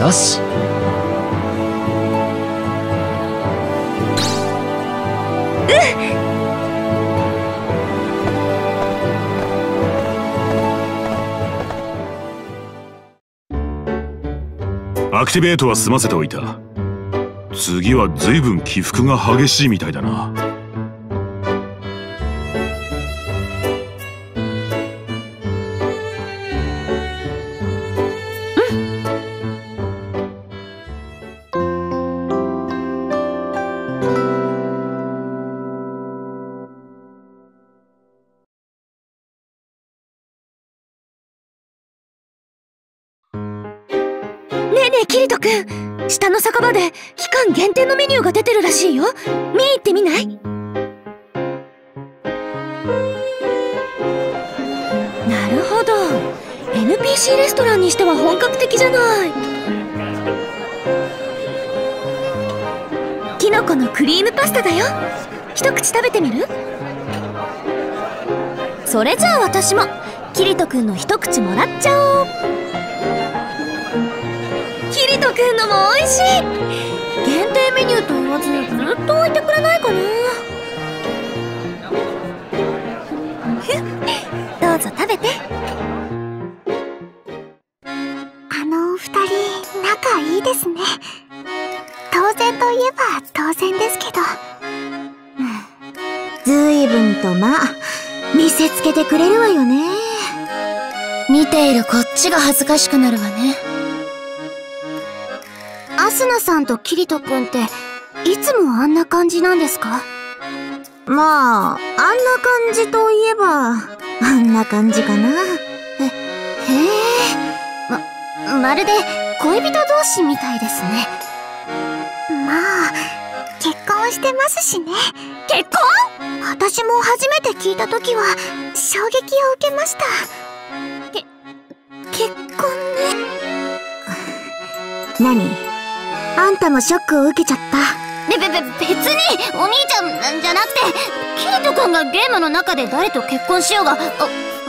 よし。アクティベートは済ませておいた。次は随分起伏が激しいみたいだな。下の酒場で期間限定のメニューが出てるらしいよ。見に行ってみない？なるほど。NPC レストランにしては本格的じゃない。キノコのクリームパスタだよ。一口食べてみる？それじゃあ私もキリト君の一口もらっちゃおう。トくんのも美味しい。限定メニューと言わずにずっと置いてくれないかな。どうぞ食べて。あの二人仲いいですね。当然といえば当然ですけど。ずいぶんとまあ見せつけてくれるわよね。見ているこっちが恥ずかしくなるわね。アスナさんとキリト君っていつもあんな感じなんですか？まああんな感じといえばあんな感じかな。えへえ。ままるで恋人同士みたいですね。まあ結婚してますしね。結婚？私も初めて聞いた時は衝撃を受けました。け結婚ね。何？あんたもショックを受けちゃった。べべべ別にお兄ちゃんじゃなくてキリト君がゲームの中で誰と結婚しようが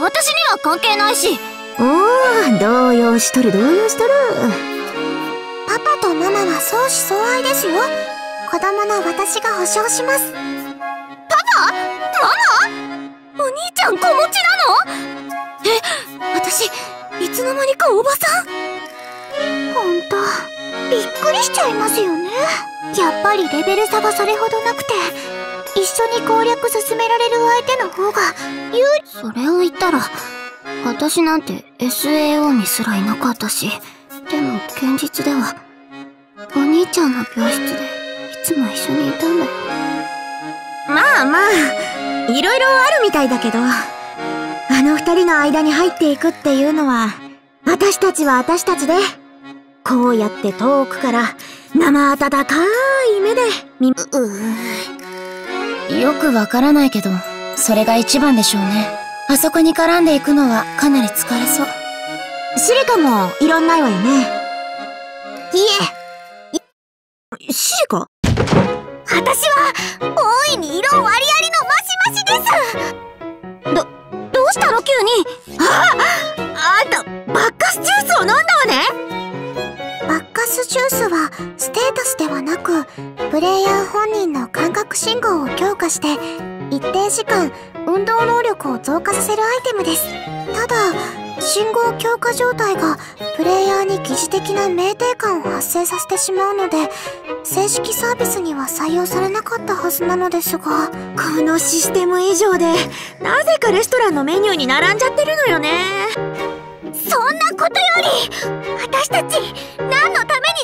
私には関係ないし。おお動揺しとる動揺しとる。パパとママは相思相愛ですよ。子供の私が保証します。パパ？ママ？お兄ちゃん子持ちなの？え私いつの間にかおばさん？本当びっくりしちゃいますよね。やっぱりレベル差がそれほどなくて一緒に攻略進められる相手の方が有利。それを言ったら私なんて SAO にすらいなかったしでも現実ではお兄ちゃんの病室でいつも一緒にいたんだよ。まあまあいろいろあるみたいだけどあの二人の間に入っていくっていうのは私たちは私たちでこうやって遠くから生温かい目で見、うよくわからないけど、それが一番でしょうね。あそこに絡んでいくのはかなり疲れそう。シリカもいらんないわよね。いえ。シリカ？私は、大いに異論ありありのマシマシですど、どうしたの？急にああんた、バッカスジュースを飲んだわねジュースはステータスではなくプレイヤー本人の感覚信号を強化して一定時間運動能力を増加させるアイテムです。ただ信号強化状態がプレイヤーに疑似的な酩酊感を発生させてしまうので正式サービスには採用されなかったはずなのですがこのシステム以上でなぜかレストランのメニューに並んじゃってるのよね。そんなことより私たち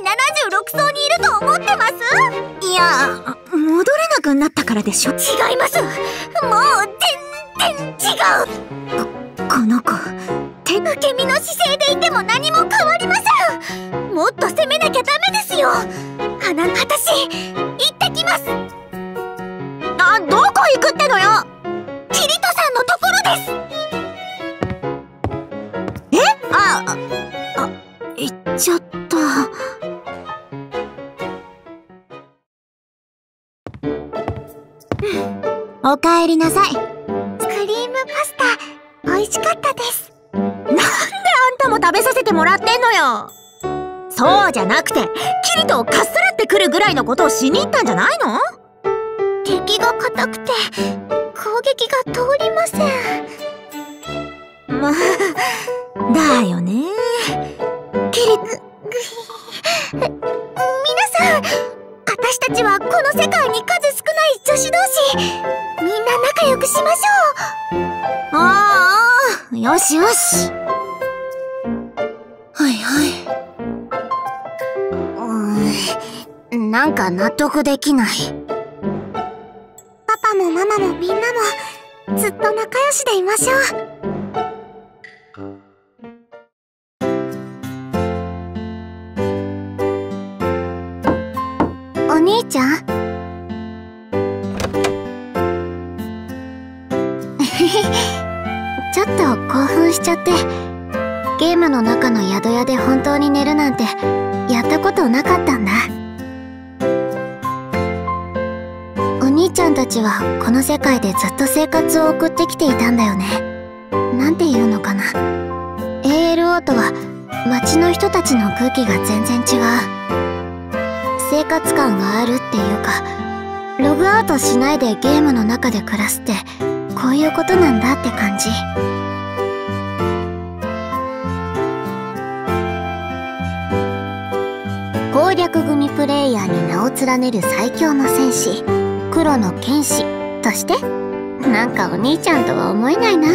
76層にいると思ってます？いや戻れなくなったからでしょ。違います。もう全然違う。この子手受け身の姿勢でいても何も変わりません。もっと攻めなきゃダメですよ。あな私行ってきます。あどこ行くってのよ？おかえりなさい。クリームパスタ美味しかったです。なんであんたも食べさせてもらってんのよ。そうじゃなくてキリトをかっさらってくるぐらいのことをしに行ったんじゃないの？敵が硬くて攻撃が通りません。まあだよね。けれ皆さん私たちはこの世界に数少ない女子同士。みんな仲良くしましょう。ああよしよし。はいはい。うんなんか納得できない。パパもママもみんなもずっと仲良しでいましょう。ちゃん。ちょっと興奮しちゃって。ゲームの中の宿屋で本当に寝るなんてやったことなかったんだ。お兄ちゃんたちはこの世界でずっと生活を送ってきていたんだよね。なんていうのかな。ALO とは街の人たちの空気が全然違う。生活感があるっていうかログアウトしないでゲームの中で暮らすってこういうことなんだって感じ。攻略組プレイヤーに名を連ねる最強の戦士黒の剣士としてなんかお兄ちゃんとは思えないな。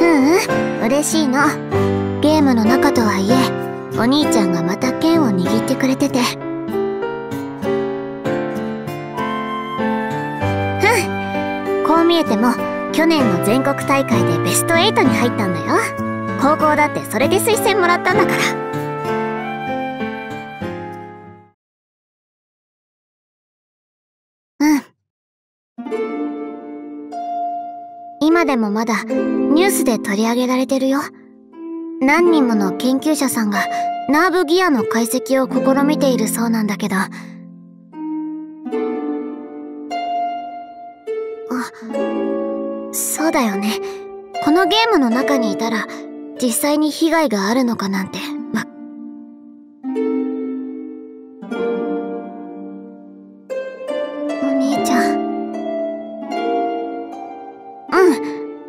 うんうん嬉しいの。ームの中とはいえお兄ちゃんがまた剣を握ってくれてて。うん。こう見えても去年の全国大会でベスト8に入ったんだよ。高校だってそれで推薦もらったんだから。うん。今でもまだニュースで取り上げられてるよ。何人もの研究者さんがナーブギアの解析を試みているそうなんだけど。あそうだよね。このゲームの中にいたら実際に被害があるのかなんて。わお兄ちゃん。う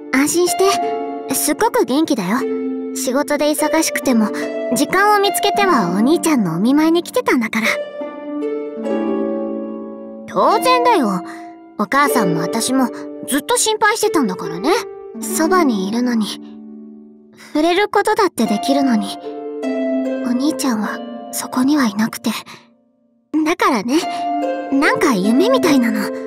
ん安心して。すっごく元気だよ。仕事で忙しくても時間を見つけてはお兄ちゃんのお見舞いに来てたんだから。当然だよ。お母さんも私もずっと心配してたんだからね。そばにいるのに。触れることだってできるのに。お兄ちゃんはそこにはいなくて。だからね。なんか夢みたいなの。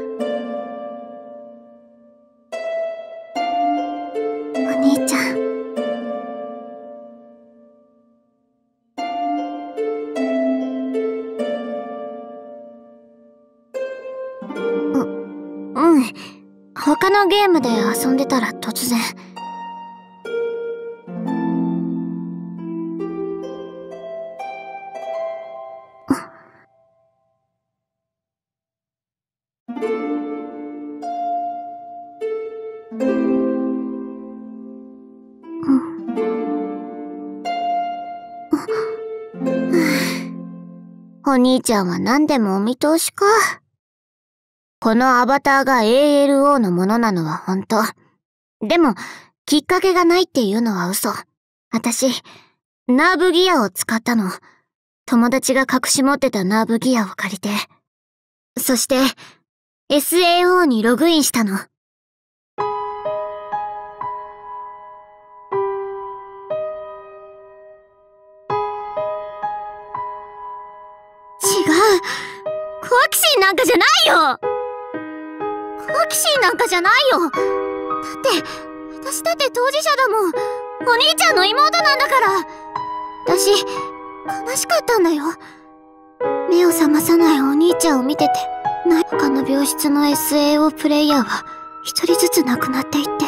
他のゲームで遊んでたら突然。お兄ちゃんは何でもお見通しか。このアバターが ALO のものなのは本当。でも、きっかけがないっていうのは嘘。私、ナーブギアを使ったの。友達が隠し持ってたナーブギアを借りて。そして、SAO にログインしたの。違う。好奇心なんかじゃないよ奇心なんかじゃないよだって、私だって当事者だもん。お兄ちゃんの妹なんだから。私、悲しかったんだよ。目を覚まさないお兄ちゃんを見てて、中の病室の SAO プレイヤーは一人ずつ亡くなっていって。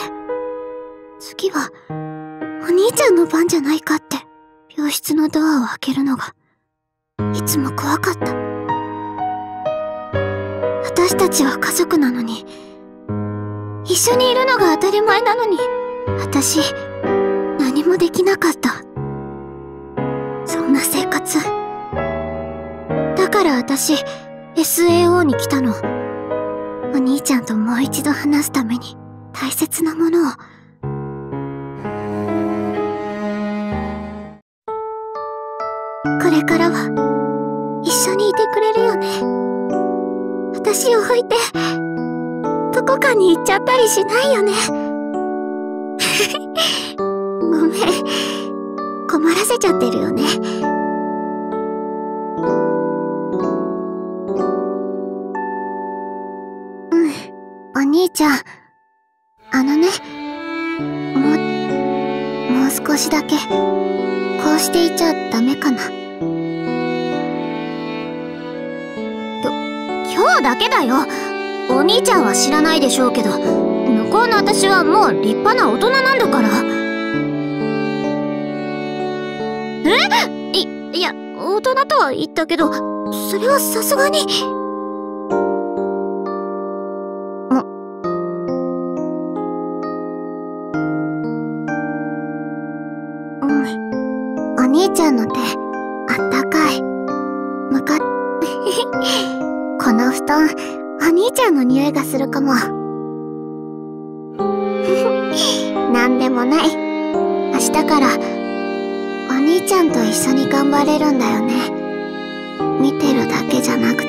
次は、お兄ちゃんの番じゃないかって、病室のドアを開けるのが、いつも怖かった。私たちは家族なのに、一緒にいるのが当たり前なのに、私、何もできなかった。そんな生活だ、から私、SAO に来たの。お兄ちゃんともう一度話すために大切なものを。これからは一緒にいてくれるよね。私を置いて、どこかに行っちゃったりしないよね。ごめん。困らせちゃってるよね。うん、お兄ちゃん。あのね、もう、もう少しだけ、こうしていちゃダメかな。今日だけだよ。お兄ちゃんは知らないでしょうけど、向こうの私はもう立派な大人なんだから。え？い、いや、大人とは言ったけど、それはさすがに。うん。お兄ちゃんの手、あったかい。むかっ、この布団、お兄ちゃんの匂いがするかも。ない。明日から、お兄ちゃんと一緒に頑張れるんだよね。見てるだけじゃなくて、